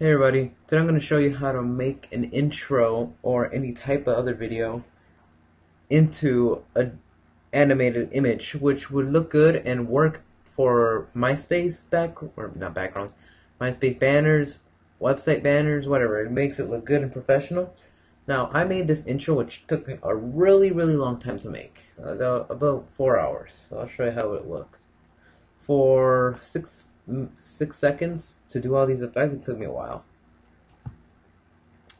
Hey everybody, today I'm going to show you how to make an intro or any type of other video into an animated image which would look good and work for MySpace back or not backgrounds, MySpace banners, website banners, whatever. It makes it look good and professional. Now I made this intro which took me a really really long time to make, about, uh, about four hours. So I'll show you how it looked for six mm, six seconds to do all these effects. It took me a while.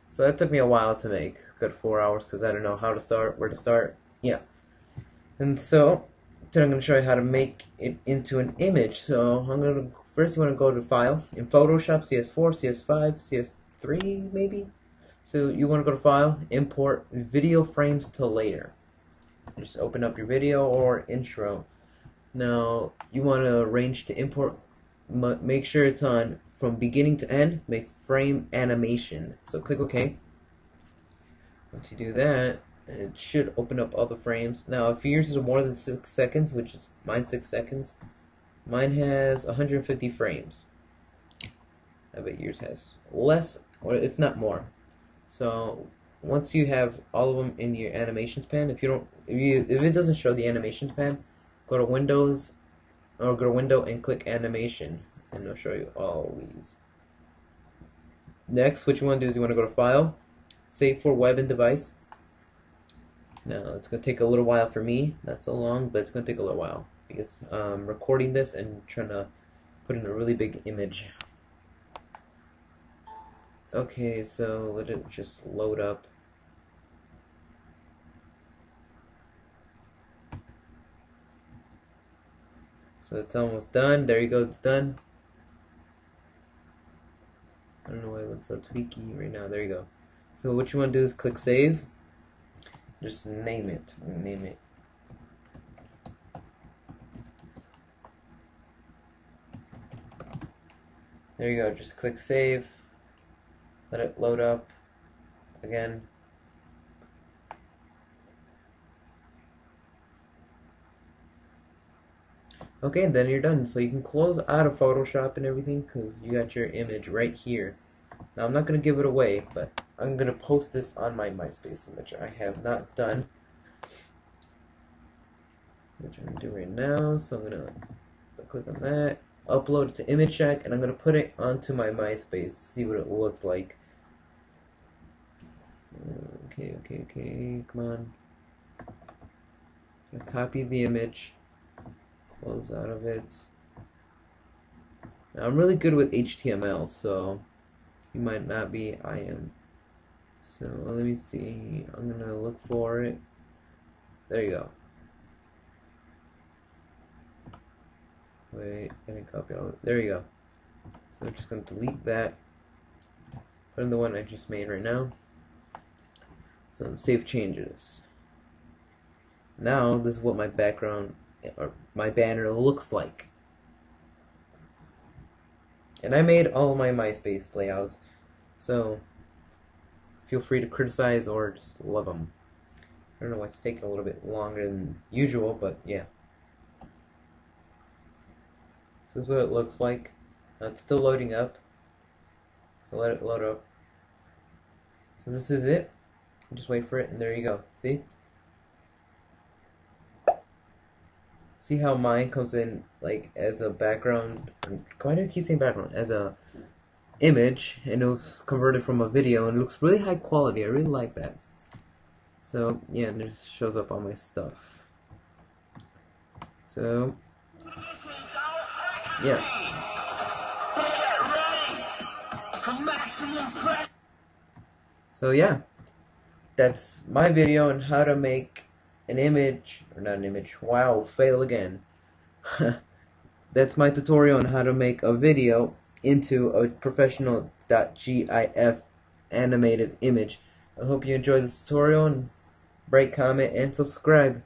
So that took me a while to make, good four hours, because I don't know how to start, where to start. Yeah. And so today I'm going to show you how to make it into an image. So I'm going to first you want to go to File in Photoshop, CS4, CS5, CS3 maybe. So you want to go to File, Import Video Frames to Layers. Just open up your video or intro. Now, you want to arrange to import, make sure it's on from beginning to end, make frame animation. So click OK. Once you do that, it should open up all the frames. Now, if yours is more than 6 seconds, which is mine 6 seconds, mine has 150 frames. I bet yours has less, or if not more. So, once you have all of them in your animations pan, if you don't, if you, if it doesn't show the animations pan, go to Windows or go to Window and click Animation and it'll show you all these. Next, what you want to do is you want to go to File, Save for Web and Device. Now, it's going to take a little while for me, not so long, but it's going to take a little while because I'm recording this and trying to put in a really big image. Okay, so let it just load up. So it's almost done. There you go, it's done. I don't know why it looks so tweaky right now. There you go. So what you want to do is click save. Just name it. Name it. There you go. Just click save. Let it load up again. Okay, then you're done. So you can close out of Photoshop and everything because you got your image right here. Now I'm not going to give it away, but I'm going to post this on my MySpace, which I have not done. Which I'm going to do right now. So I'm going to click on that, upload it to Image ImageShack, and I'm going to put it onto my MySpace to see what it looks like. Okay, okay, okay, come on. copy the image out of it. Now, I'm really good with HTML, so you might not be. I am. So let me see. I'm gonna look for it. There you go. Wait, I didn't copy all. There you go. So I'm just gonna delete that. Put in the one I just made right now. So save changes. Now this is what my background or my banner looks like. And I made all my MySpace layouts, so feel free to criticize or just love them. I don't know why it's taking a little bit longer than usual, but yeah. This is what it looks like. Uh, it's still loading up, so let it load up. So this is it. Just wait for it, and there you go. See? See how mine comes in like as a background why do I keep saying background? As a image and it was converted from a video and looks really high quality. I really like that. So yeah and it just shows up all my stuff. So yeah. So yeah. That's my video on how to make an image, or not an image, wow, fail again. That's my tutorial on how to make a video into a professional .gif animated image. I hope you enjoyed this tutorial and rate, comment, and subscribe.